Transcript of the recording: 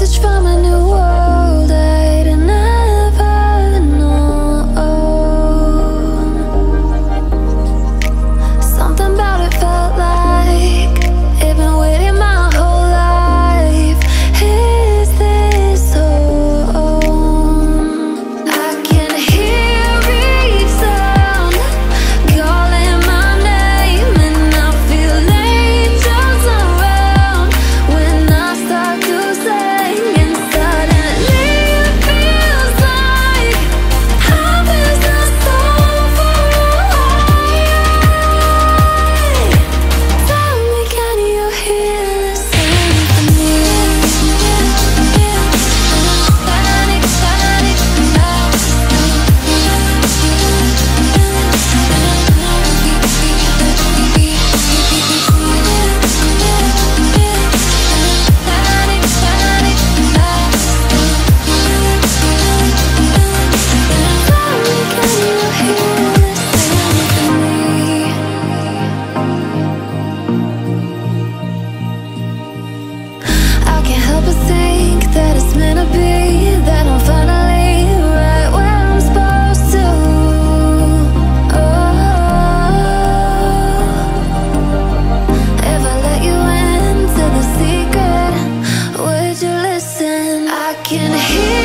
message from an listen. I can hear.